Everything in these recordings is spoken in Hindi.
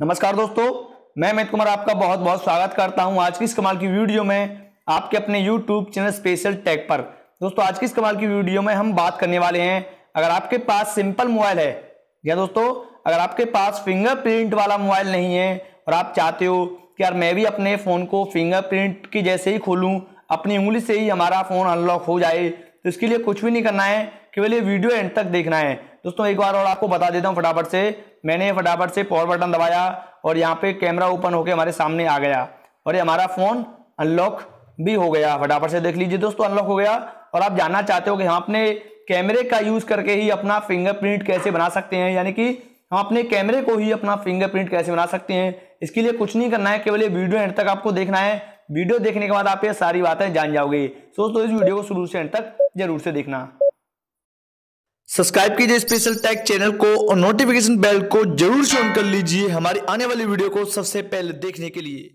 नमस्कार दोस्तों, मैं अमित कुमार आपका बहुत बहुत स्वागत करता हूँ आज की इस कमाल की वीडियो में आपके अपने YouTube चैनल स्पेशल टेक पर। दोस्तों, आज की इस कमाल की वीडियो में हम बात करने वाले हैं, अगर आपके पास सिंपल मोबाइल है, या दोस्तों, अगर आपके पास फिंगरप्रिंट वाला मोबाइल नहीं है, और आप चाहते हो कि यार मैं भी अपने फ़ोन को फिंगरप्रिंट की जैसे ही खोलूँ, अपनी उंगली से ही हमारा फ़ोन अनलॉक हो जाए तो इसके लिए कुछ भी नहीं करना है, केवल ये वीडियो एंड तक देखना है। दोस्तों, एक बार और आपको बता देता हूँ फटाफट से। मैंने फटाफट से पावर बटन दबाया और यहाँ पे कैमरा ओपन होकर हमारे सामने आ गया। और ये हमारा फ़ोन अनलॉक भी हो गया। फटाफट से देख लीजिए दोस्तों अनलॉक हो गया। और आप जानना चाहते हो कि हम अपने कैमरे का यूज़ करके ही अपना फिंगरप्रिंट कैसे बना सकते हैं? यानी कि हम अपने कैमरे को ही अपना फिंगरप्रिंट कैसे बना सकते हैं? इसके लिए कुछ नहीं करना है, केवल ये वीडियो एंड तक आपको देखना है। वीडियो देखने के बाद आप ये सारी बातें जान जाओगे। सो तो इस वीडियो को शुरू से एंड तक ज़रूर से देखना। सब्सक्राइब कीजिए स्पेशल टैग चैनल को और नोटिफिकेशन बेल को ज़रूर से ऑन कर लीजिए हमारी आने वाली वीडियो को सबसे पहले देखने के लिए।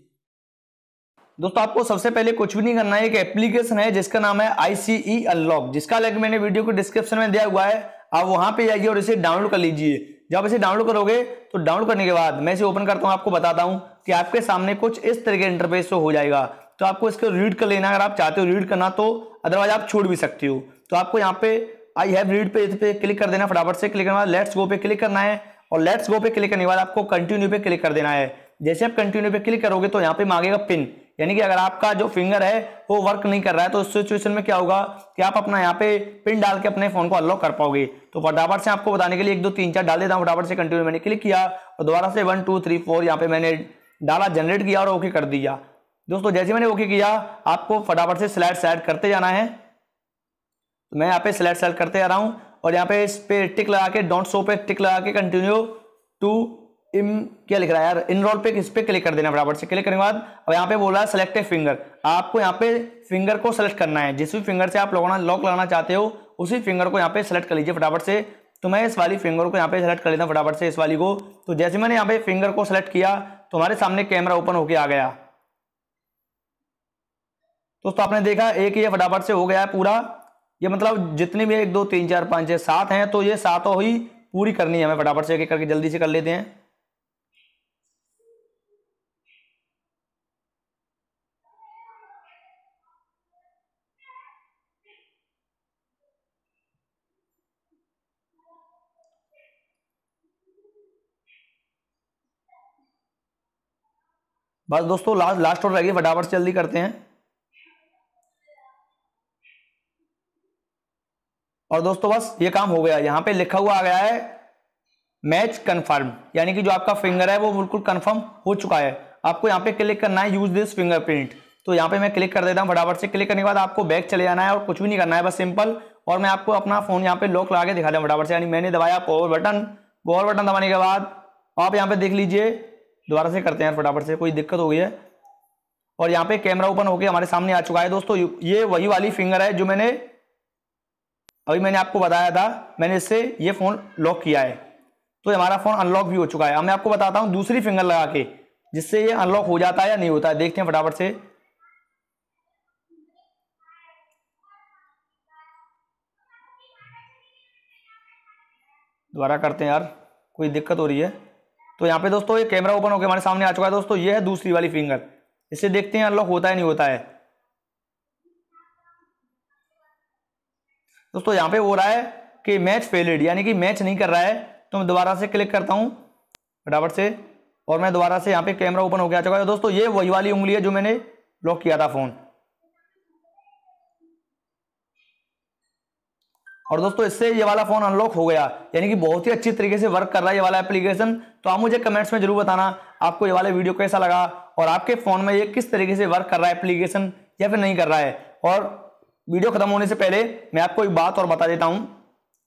दोस्तों, आपको सबसे पहले कुछ भी नहीं करना है, एक एप्लीकेशन है जिसका नाम है आईसीई अनलॉक e जिसका लिंक मैंने वीडियो को डिस्क्रिप्शन में दिया हुआ है। आप वहाँ पे जाइए और इसे डाउनलोड कर लीजिए। जब इसे डाउनलोड करोगे तो डाउनलोड करने के बाद मैं इसे ओपन करता हूँ, आपको बताता हूँ कि आपके सामने कुछ इस तरह के इंटरफेस हो जाएगा। तो आपको इसको रीड कर लेना, अगर आप चाहते हो रीड करना तो अदरवाइज़ आप छोड़ भी सकते हो। तो आपको यहाँ पे आई हैव रीड पे पे क्लिक कर देना, फटाफट से क्लिक करने बाद लेट्स गो पे क्लिक करना है। और लेट्स गो पे क्लिक करने के बाद आपको कंटिन्यू पे क्लिक कर देना है। जैसे आप कंटिन्यू पे क्लिक करोगे तो यहाँ पे मांगेगा पिन यानी कि अगर आपका जो फिंगर है, वो वर्क नहीं कर रहा है तो उस सिचुएशन में क्या होगा कि आप अपना यहाँ पे पिन डाल के अपने फ़ोन को अनलॉक कर पाओगे। तो फटाफट से आपको बताने के लिए एक, दो, तीन, चार डाल देता हूँ, फटाफट से कंटिन्यू मैंने क्लिक किया और दोबारा से वन टू थ्री फोर यहाँ पे मैंने डाला जनरेट किया और ओके कर दिया। दोस्तों, जैसे मैंने ओके किया, आपको फटाफट से स्लाइड सेलेक्ट करते जाना है। तो मैं यहाँ पे स्लाइड सेलेक्ट करते आ रहा हूँ और यहाँ पे इस पे टिक लगा के डोंट शो पे टिक लगा के कंटिन्यू टू इम क्या लिख रहा है यार? इनरोल पे इस पे क्लिक कर देना बराबर से क्लिक करने के बाद, अब यहाँ पे बोल रहा है सेलेक्ट ए फिंगर आपको यहाँ पे फिंगर को सेलेक्ट करना है। जिस भी फिंगर से आप लगाना लॉक लगाना चाहते हो, उसी फिंगर को यहाँ पे सेलेक्ट कर लीजिए फटाफट से। तो मैं इस वाली फिंगर को यहाँ पे सेलेक्ट कर लेता हूँ फटाफट से, इस वाली को। तो जैसे मैंने यहाँ पे फिंगर को सेलेक्ट किया तो हमारे सामने कैमरा ओपन होके आ गया। दोस्तों, आपने देखा, एक ये फटाफट से हो गया है पूरा। ये मतलब जितनी भी एक, दो, तीन, चार, पाँच छः सात हैं तो ये सातों ही पूरी करनी है हमें फटाफट से, एक करके जल्दी से कर लेते हैं। बस दोस्तों लास्ट लास्ट और रहेगी फटाफट से जल्दी करते हैं। और दोस्तों बस ये काम हो गया। यहाँ पे लिखा हुआ आ गया है मैच कंफर्म यानी कि जो आपका फिंगर है वो बिल्कुल कंफर्म हो चुका है। आपको यहाँ पे क्लिक करना है यूज़ दिस फिंगरप्रिंट तो यहाँ पे मैं क्लिक कर देता हूँ फटाफट से। क्लिक करने के बाद आपको बैक चले जाना है और कुछ भी नहीं करना है, बस सिंपल और मैं आपको अपना फ़ोन यहाँ पे लॉक लगा के दिखा दूँ फटाफट से। यानी मैंने दबाया पावर बटन पावर बटन दबाने के बाद आप यहाँ पे देख लीजिए। दोबारा से करते हैं फटाफट से, कोई दिक्कत हो गई है। और यहाँ पे कैमरा ओपन होकर हमारे सामने आ चुका है दोस्तों। ये वही वाली फिंगर है जो मैंने अभी मैंने आपको बताया था, मैंने इससे ये फ़ोन लॉक किया है। तो हमारा फ़ोन अनलॉक भी हो चुका है। अब मैं आपको बताता हूँ दूसरी फिंगर लगा के, जिससे ये अनलॉक हो जाता है या नहीं होता है। देखते हैं फटाफट से। दोबारा करते हैं यार, कोई दिक्कत हो रही है? तो यहाँ पे दोस्तों, ये कैमरा ओपन होकर हमारे सामने आ चुका है। दोस्तों, ये है दूसरी वाली फिंगर इससे देखते हैं अनलॉक होता है नहीं होता है। दोस्तों, यहाँ पे हो रहा है कि मैच फेलिड यानी कि मैच नहीं कर रहा है। तो मैं दोबारा से क्लिक करता हूँ, फटाफट से, और मैं दोबारा से यहाँ पे कैमरा ओपन हो गया चुका है। दोस्तों, ये वही वाली उंगली है जो मैंने लॉक किया था फ़ोन और दोस्तों, इससे ये वाला फ़ोन अनलॉक हो गया। यानी कि बहुत ही अच्छी तरीके से वर्क कर रहा है ये वाला एप्लीकेशन तो आप मुझे कमेंट्स में ज़रूर बताना, आपको ये वाला वीडियो कैसा लगा, और आपके फ़ोन में ये किस तरीके से वर्क कर रहा है एप्लीकेशन या फिर नहीं कर रहा है। और वीडियो खत्म होने से पहले मैं आपको एक बात और बता देता हूँ।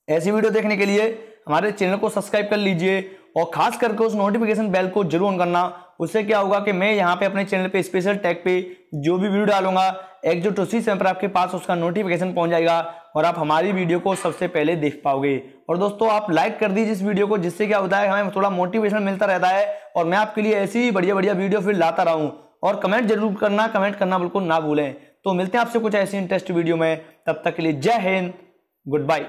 ऐसी वीडियो देखने के लिए हमारे चैनल को सब्सक्राइब कर लीजिए और खास करके उस नोटिफिकेशन बेल को ज़रूर ऑन करना। उससे क्या होगा कि मैं यहाँ पे अपने चैनल पे स्पेशल टैग पे जो भी वीडियो डालूँगा एक जो उसी समय पर आपके पास उसका नोटिफिकेशन पहुँच जाएगा और आप हमारी वीडियो को सबसे पहले देख पाओगे। और दोस्तों, आप लाइक कर दीजिए इस वीडियो को, जिससे क्या होता है, हमें थोड़ा मोटिवेशन मिलता रहता है और मैं आपके लिए ऐसी ही बढ़िया बढ़िया वीडियो फिर लाता रहूँ। और कमेंट ज़रूर करना कमेंट करना बिल्कुल ना भूलें। तो मिलते हैं आपसे कुछ ऐसी इंटरेस्ट वीडियो में। तब तक के लिए जय हिंद गुड बाय